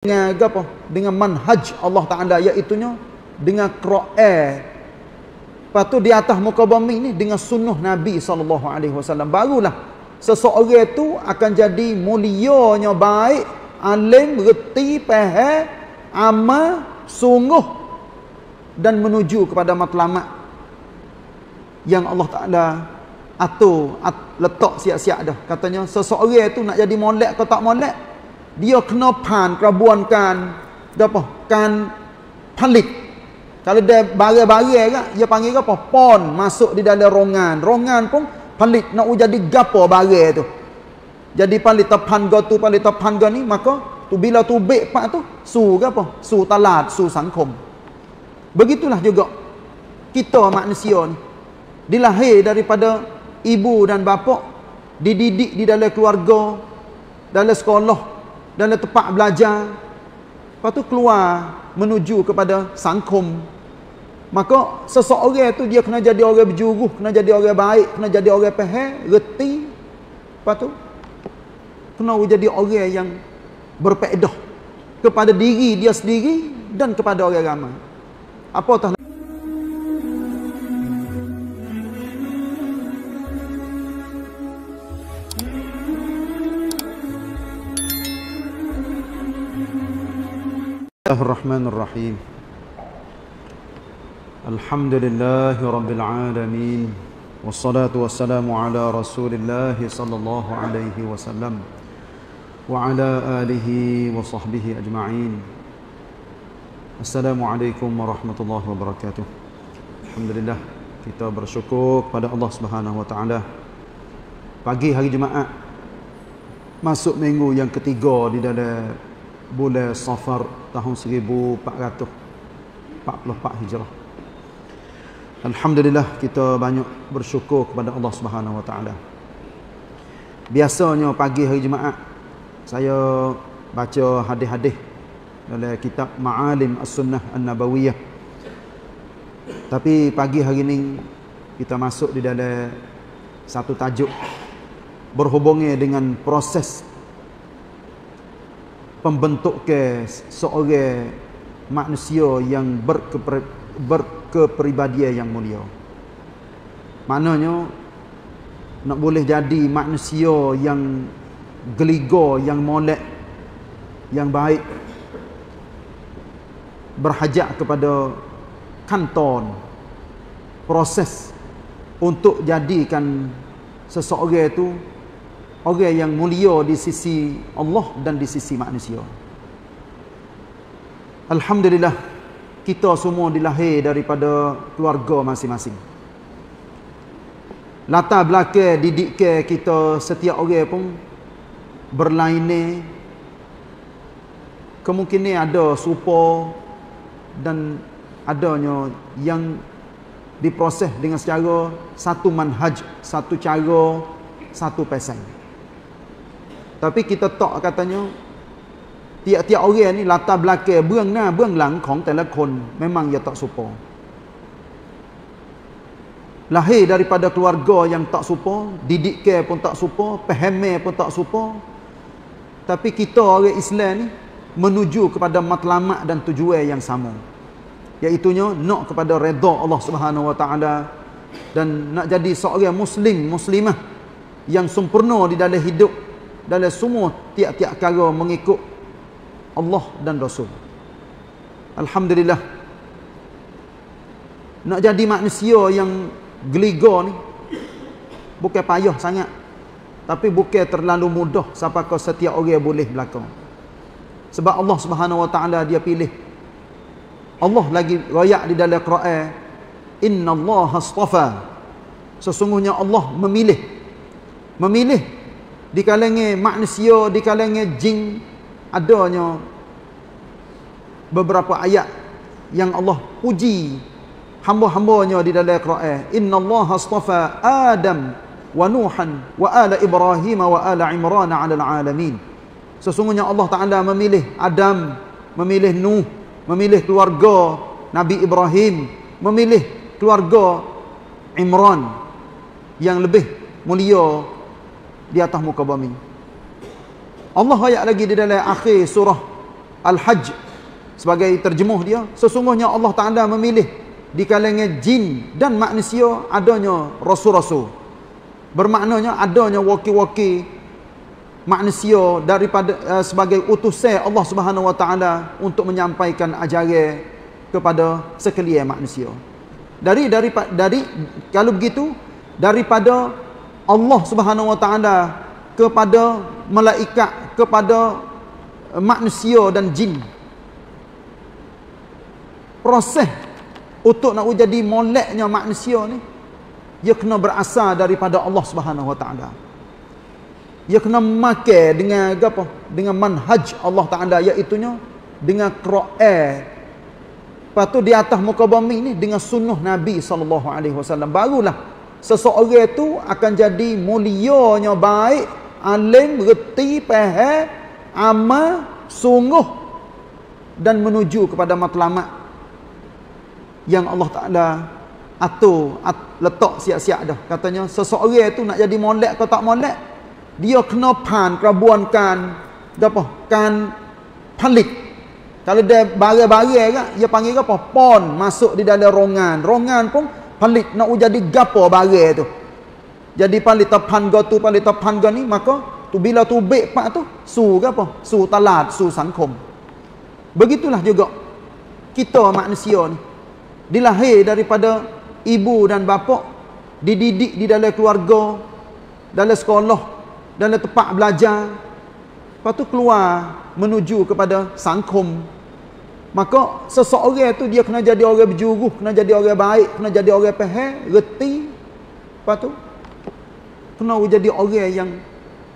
dengan apa? Dengan manhaj Allah Taala iaitu dengan Quran. Lepas tu di atas muka bumi ni dengan sunnah Nabi sallallahu alaihi wasallam barulah seseorang tu akan jadi mulianya baik, alim, reti, faham, amal, sungguh dan menuju kepada matlamat yang Allah Taala atur at, letak siap-siap dah. Katanya seseorang tu nak jadi molek atau tak molek, dia kena pan kerabuankan apa? Kan palit kalau dia barang-barang kan, dia panggil apa? Pon masuk di dalam rongan. Rongan pun palit nak jadi gapo barang tu. Jadi palit tapan go tu palit tapan go ni maka tu bila tu bek pak tu su ke apa? Su talat, su sangkom. Begitulah juga kita manusia ni dilahir daripada ibu dan bapa dididik di dalam keluarga dalam sekolah dalam tempat belajar. Lepas tu keluar menuju kepada sangkum. Maka seseorang tu dia kena jadi orang berjuruh kena jadi orang baik kena jadi orang faham reti. Lepas tu kena jadi orang yang berpedah kepada diri dia sendiri dan kepada orang ramai. Apa الله الرحمن الرحيم الحمد لله رب العالمين والصلاة والسلام على رسول الله صلى الله عليه وسلم وعلى آله وصحبه أجمعين السلام عليكم ورحمة الله وبركاته الحمد لله kita bersyukur kepada Allah Subhanahu wa taala pagi hari Jumaat masuk minggu yang ketiga di dalam bulan Safar tahun 1444 Hijrah. Alhamdulillah kita banyak bersyukur kepada Allah Subhanahu Wa Taala. Biasanya pagi hari Jumaat saya baca hadis-hadis dalam kitab Ma'alim As-Sunnah An-Nabawiyah. Tapi pagi hari ini kita masuk di dalam satu tajuk berhubungnya dengan proses pembentuk ke seorang manusia yang berkeper, berkepribadian yang mulia. Maknanya nak boleh jadi manusia yang geligo, yang molek, yang baik berhajat kepada kanton proses untuk jadikan seseorang itu orang yang mulia di sisi Allah dan di sisi manusia. Alhamdulillah kita semua dilahir daripada keluarga masing-masing. Latar belakang didik kita setiap orang pun berlainan kemungkinan ada serupa dan adanya yang diproses dengan secara satu manhaj, satu cara, satu pesan. Tapi kita tak katanya tiap-tiap orang ni latar belakang buang na buang lang ของแต่ละคน memang ia tak serupa. Lahir daripada keluarga yang tak serupa, didik pun tak serupa, faham pun tak serupa. Tapi kita orang Islam ni menuju kepada matlamat dan tujuan yang sama. Iaitu nak kepada redha Allah Subhanahu Wa Taala dan nak jadi seorang muslim muslimah yang sempurna di dalam hidup dalam semua tiap-tiap perkara mengikut Allah dan Rasul. Alhamdulillah. Nak jadi manusia yang geliga ni bukan payah sangat. Tapi bukan terlalu mudah sampai kau setiap orang boleh belakang. Sebab Allah Subhanahu Wa Taala dia pilih. Allah lagi royak di dalam Quran, "Inna Allah astafa." Sesungguhnya Allah memilih. Memilih di kalangan manusia di kalangan jin adanya beberapa ayat yang Allah puji hamba-hambanya di dalam Al-Quran. Allah astafa adam wa nuhan wa ala ibrahim wa ala imran ala alamin sesungguhnya Allah taala memilih adam memilih nuh memilih keluarga nabi ibrahim memilih keluarga imran yang lebih mulia di atas muka bumi. Allah ayat lagi di dalam akhir surah Al-Hajj. Sebagai terjemuh dia sesungguhnya Allah Taala memilih di kalangan jin dan manusia adanya rasul-rasul. Bermaknanya adanya wakil-wakil manusia daripada uh, sebagai utusan Allah Subhanahu Wa Taala untuk menyampaikan ajaran kepada sekalian manusia. Dari dari dari kalau begitu daripada Allah Subhanahu Wa Taala kepada malaikat kepada manusia dan jin. Proses untuk nak jadi moleknya manusia ni ia kena berasal daripada Allah Subhanahu Wa Taala. Ia kena makan dengan apa? Dengan manhaj Allah Taala iaitu dengan Quran. Lepas tu di atas muka bumi ni dengan sunnah Nabi sallallahu alaihi wasallam. Barulah seseorang tu akan jadi mulianya baik alim reti faham amal sungguh dan menuju kepada matlamat yang Allah Taala atur at, letak siap-siap dah. Katanya seseorang tu nak jadi molek atau tak molek dia kena pan kerabuankan apa kan palit kalau dia barang-barang dia panggil apa pon masuk di dalam rongan. Rongan pun palit nak jadi gapo barang tu? Jadi palit tapan go tu palit tapan go ni maka tu bila tu baik pak tu su apa? Su talat su sangkom begitulah juga kita manusia ni. Dilahir daripada ibu dan bapa dididik di dalam keluarga dalam sekolah dalam tempat belajar. Lepas tu keluar menuju kepada sangkom maka seseorang tu dia kena jadi orang berjuruh kena jadi orang baik kena jadi orang faham reti lepas tu kena jadi orang yang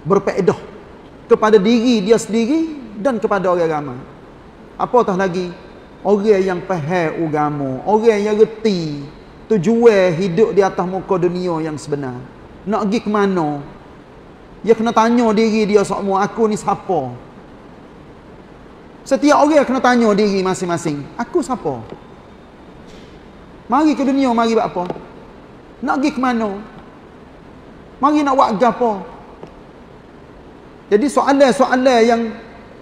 berpeedah kepada diri dia sendiri dan kepada orang ramai. Apatah lagi orang yang faham agama, orang yang reti tujuan hidup di atas muka dunia yang sebenar. Nak pergi ke mana? Dia kena tanya diri dia semua, aku ni siapa? Setiap orang kena tanya diri masing-masing, aku siapa? Mari ke dunia, mari buat apa? Nak pergi ke mana? Mari nak buat apa? Jadi soalan-soalan yang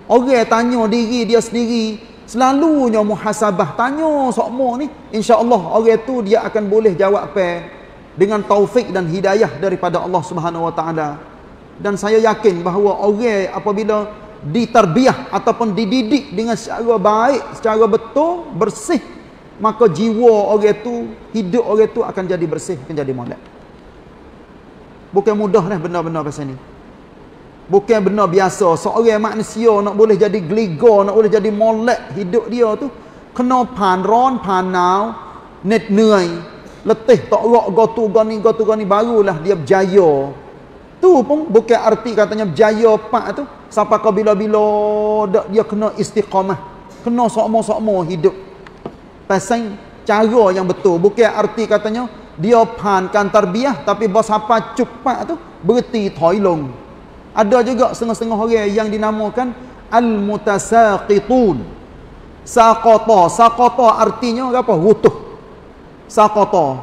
orang tanya diri dia sendiri selalunya muhasabah tanya semua ni insya-Allah orang tu dia akan boleh jawab apa dengan taufik dan hidayah daripada Allah Subhanahu Wa Taala. Dan saya yakin bahawa orang apabila ditarbiah ataupun dididik dengan secara baik, secara betul, bersih, maka jiwa orang tu, hidup orang tu akan jadi bersih, akan jadi molek. Bukan mudah dah benda-benda pasal ni. Bukan benar biasa. Seorang manusia nak boleh jadi geliga, nak boleh jadi molek hidup dia tu. Kena pan ron, panau, net nuai, letih tak rok gotu gani gotu gani barulah dia berjaya. Tu pun bukan arti katanya berjaya pak tu. Sampai kau bila-bila dia kena istiqamah. Kena sokmo-sokmo hidup. Pasal cara yang betul. Bukan arti katanya dia pankan tarbiyah tapi bos apa cepat tu berhenti toilong. Ada juga setengah-setengah orang yang dinamakan Al-Mutasaqitun. Saqata. Saqata artinya apa? Wutuh. Saqata.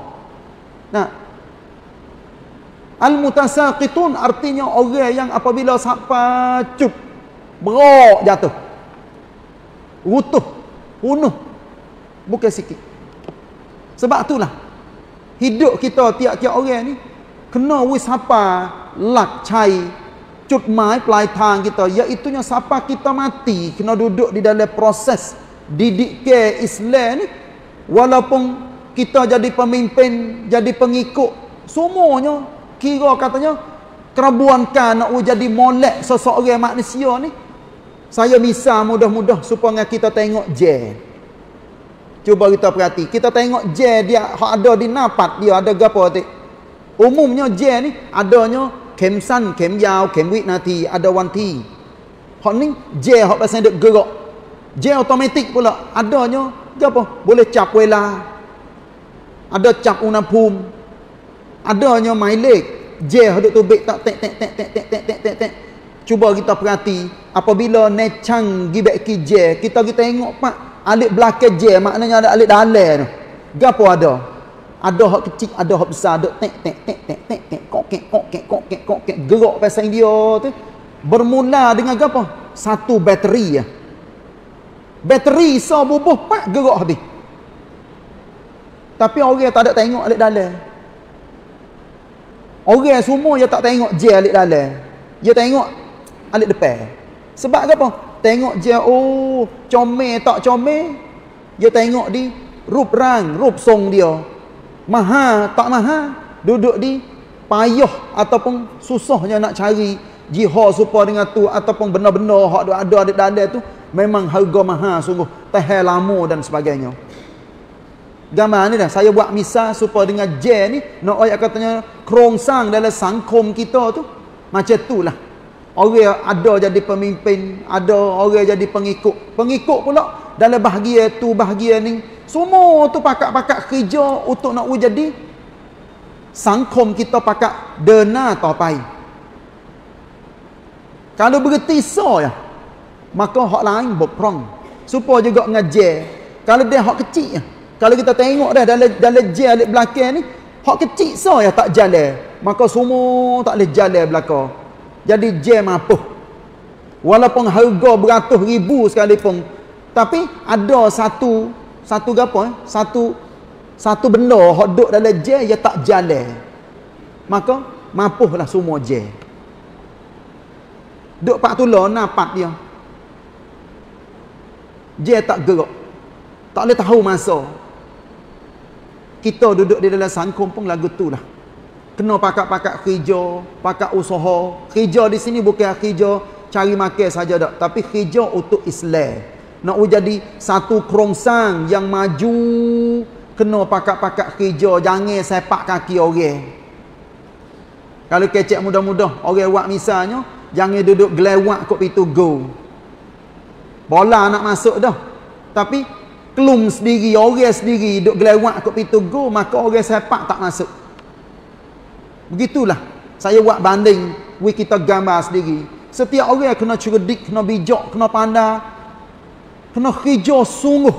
Nah. Al-mutasaqitun artinya orang yang apabila sapa sapacup berok jatuh. Rutuh, punuh. Bukan sikit. Sebab itulah hidup kita tiap-tiap orang ni kena wis sapa lak cai cut mai pelai tang kita iaitu nya sapa kita mati kena duduk di dalam proses didik ke Islam ni walaupun kita jadi pemimpin jadi pengikut semuanya kira katanya kerabuan kan nak jadi molek seseorang manusia ni. Saya misal mudah-mudah supaya kita tengok je cuba kita perhati kita tengok je dia ada di napat dia ada gapo tu. umumnya je ni adanya kem san kem yau kem wit nanti ada wanti. Hok ni je hok pasal dia gerak je automatik pula adanya gapo? Boleh cap wala ada cap unapum adanya mailik je hodok tu bek tak tek tek tek tek tek tek tek tek tek cuba kita perhati apabila necang gi bek ki je kita kita tengok pak alik belakang je maknanya ada alik dalam tu gapo ada ada hak kecil ada hak besar dok tek tek tek tek tek tek kok kek kok kek kok kek kok kek gerak pasal dia tu bermula dengan gapo satu bateri ya bateri so bubuh pak gerak habis. tapi orang tak ada tengok alik dalam orang semua dia tak tengok je alik dalam dia tengok alik depan. Sebab apa? Tengok je oh comel tak comel? Dia tengok di rup rang rup song dia. Maha tak maha? Duduk di payah ataupun susahnya nak cari jihad supaya dengan tu ataupun benar-benar hak ada ada dalam tu memang harga mahal sungguh tahan lama dan sebagainya gambar ni dah. Saya buat misal supaya dengan J ni nak ayat katanya kerongsang dalam sangkum kita tu. Macam tu lah. Orang ada jadi pemimpin ada orang jadi pengikut. Pengikut pula dalam bahagia tu bahagia ni. Semua tu pakak-pakak kerja untuk nak jadi sangkum kita pakak dena tapai kalau berhenti so ya maka hak lain berperang. Supaya juga ngajar kalau dia hak kecil ya. Kalau kita tengok dah dalam dalam je alik belakang ni hak kecil so ya tak jalan. Maka semua tak boleh jalan belakang. Jadi je mampu walaupun harga beratus ribu sekalipun tapi ada satu satu gapo eh? satu satu benda hak duduk dalam je ya tak jalan. Maka mampulah semua je duk pak tular napak dia. Dia tak gerak. Tak boleh tahu masa kita duduk di dalam sangkum pun lagu tu lah kena pakak-pakak kerja pakak usaha. Kerja di sini bukan kerja cari makan saja tak tapi kerja untuk Islam. Nak jadi satu kerongsang yang maju kena pakak-pakak kerja. Jangan sepak kaki orang. Kalau kecek mudah-mudah orang buat misalnya jangan duduk gelewak kok pitu go. Bola nak masuk dah. Tapi kelum sendiri orang sendiri duk gelewak kat pintu go maka orang sepak tak masuk. Begitulah. Saya buat banding we kita gambar sendiri. Setiap orang kena cerdik kena bijak kena pandai kena hijau sungguh.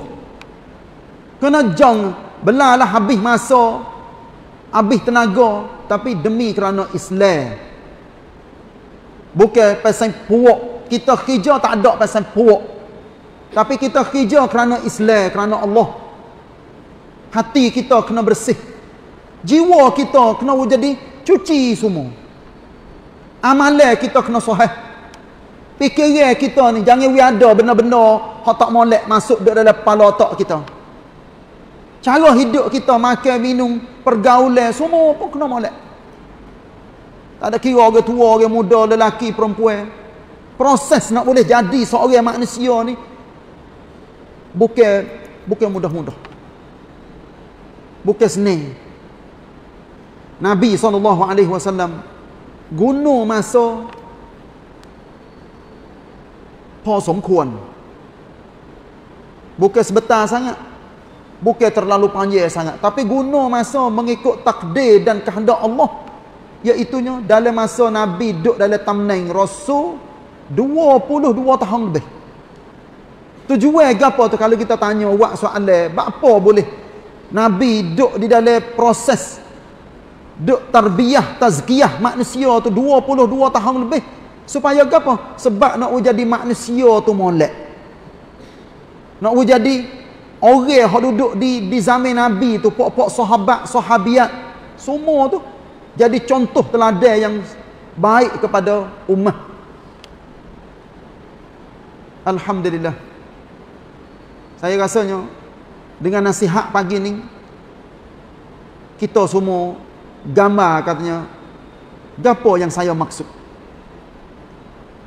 Kena jong belalah habis masa habis tenaga tapi demi kerana Islam. Bukan pasal puak. Kita hijau tak ada pasal puak tapi kita kerja kerana Islam, kerana Allah. Hati kita kena bersih. Jiwa kita kena jadi cuci semua. Amalan kita kena sahih. Fikiran kita ni jangan we ada benda-benda hak tak molek masuk dalam kepala otak kita. Cara hidup kita makan, minum, pergaulan semua pun kena molek. Tak ada kira orang tua, orang muda, lelaki, perempuan. Proses nak boleh jadi seorang manusia ni bukan bukan mudah-mudah. Bukan senang. Nabi SAW guna masa pun sempurn bukan sebentar sangat. Bukan terlalu panjang sangat. Tapi guna masa mengikut takdir dan kehendak Allah. Iaitunya dalam masa Nabi duduk dalam tamnain Rasul 22 tahun lebih Tujuan gapo tu kalau kita tanya buat soalan, apa boleh Nabi duduk di dalam proses duk tarbiyah, tazkiyah manusia tu 22 tahun lebih. Supaya gapo? Sebab nak jadi manusia tu molek. Nak jadi orang yang duduk di di zaman Nabi tu, pok-pok sahabat, sahabiat, semua tu jadi contoh teladan yang baik kepada ummah. Alhamdulillah. Saya rasanya dengan nasihat pagi ni kita semua gambar katanya gapo yang saya maksud.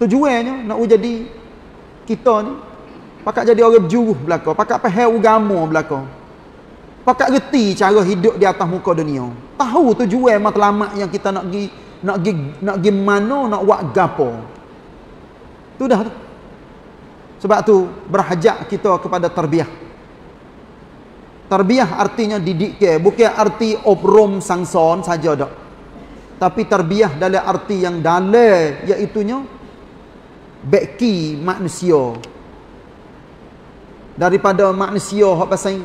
Tujuannya nak jadi kita ni pakak jadi orang juruh belaka, pakak faham agama belaka. Pakak reti cara hidup di atas muka dunia. Tahu tujuan matlamat yang kita nak gi nak gi nak gi mana nak buat gapo. Tu dah tu. Sebab tu berhajat kita kepada tarbiyah. Tarbiyah artinya didik ke, bukan arti obrom sangson saja dak. Tapi tarbiyah dalam arti yang dalam iaitu nya beki manusia. Daripada manusia hak pasal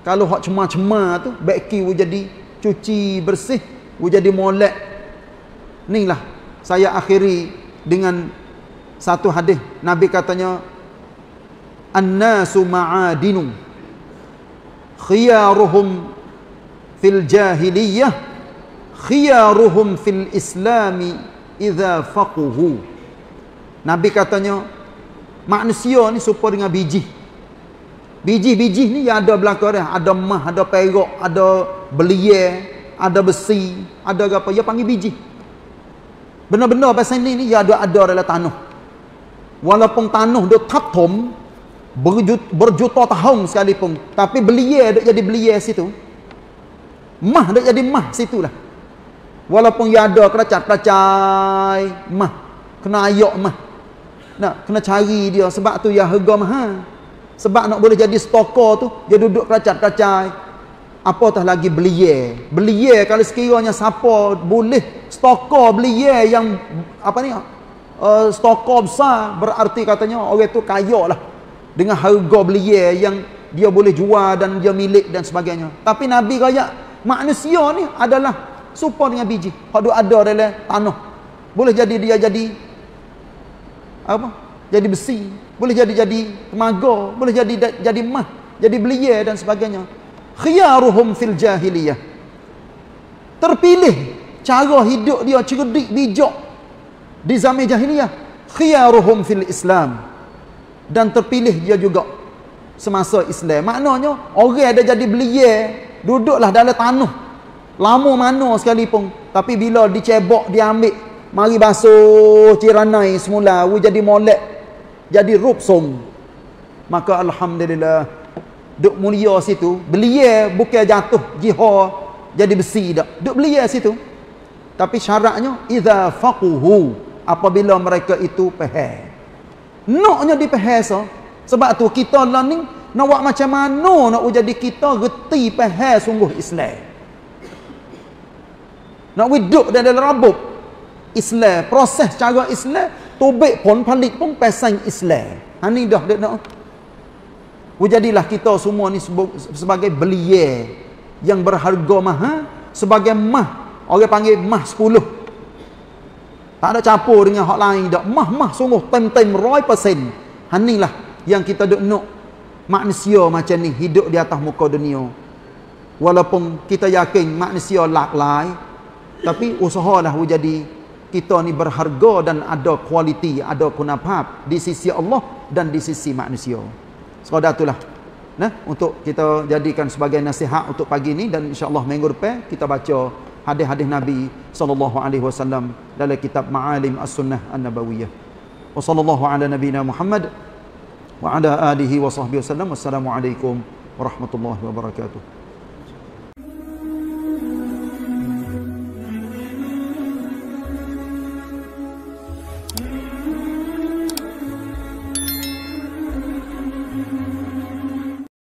kalau hak cemar-cemar tu beki wo jadi cuci bersih, wo jadi molek. Inilah saya akhiri dengan satu hadis Nabi katanya annasu ma'adinu khiyaruhum fil jahiliyah khiyaruhum fil islami idza faquhu nabi katanya manusia ni serupa dengan biji. Biji-biji ni yang ada belakang dia. Ada mah ada perak ada belia ada besi ada apa. Dia panggil biji. Benar-benar pasal ni ni dia ada ada dalam tanah. Walaupun tanah dia tatom berjuta, berjuta tahun sekalipun. Tapi belia duk jadi belia situ. Mah duk jadi mah situlah walaupun dia ada keracat-keracai mah. Kena ayak mah. Nak kena cari dia sebab tu ya harga mahal sebab nak boleh jadi stokor tu dia duduk keracat-keracai apatah lagi belia? Belia kalau sekiranya siapa boleh stokor belia yang apa ni uh, stokor besar berarti katanya orang tu kaya lah dengan harga belia yang dia boleh jual dan dia milik dan sebagainya. Tapi Nabi kaya manusia ni adalah serupa dengan biji. Hak ada dalam tanah. Boleh jadi dia jadi apa? Jadi besi, boleh jadi jadi temaga, boleh jadi jadi emas, jadi belia dan sebagainya. Khiyaruhum fil jahiliyah. Terpilih cara hidup dia cerdik bijak di zaman jahiliyah. Khiyaruhum fil Islam dan terpilih dia juga semasa Islam. Maknanya orang ada jadi belia, duduklah dalam tanah. Lama mana sekalipun, tapi bila dicebok dia ambil, mari basuh ciranai semula, we jadi molek, jadi rupsum. Maka alhamdulillah duk mulia situ, belia bukan jatuh jihad jadi besi dak. Duk belia situ. Tapi syaratnya idza faquhu apabila mereka itu faham. Naknya dipahasa. Sebab tu kita lah ni nak buat macam mana nak jadi kita reti faham sungguh Islam. Nak hidup dalam rabuk Islam, proses cara Islam, tobek pun palit pun pasang Islam. Ha ni dah dak nak. Jadilah kita semua ni sebagai belia yang berharga mahal sebagai mah orang panggil mah 10 tak ada campur dengan hak lain dak. Mah-mah sungguh tem-tem 100%. Hanilah yang kita duk nak manusia macam ni hidup di atas muka dunia. Walaupun kita yakin manusia laklai tapi usahalah jadi kita ni berharga dan ada kualiti, ada kunafat di sisi Allah dan di sisi manusia. Sekadar itulah. Nah, untuk kita jadikan sebagai nasihat untuk pagi ni dan insya-Allah minggu depan kita baca hadis-hadis Nabi sallallahu alaihi wasallam dalam kitab Ma'alim As-Sunnah An-Nabawiyah. Wa sallallahu ala nabiyyina Muhammad wa ala alihi wa sahbihi wasallam. Wassalamualaikum warahmatullahi wabarakatuh.